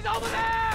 找我们。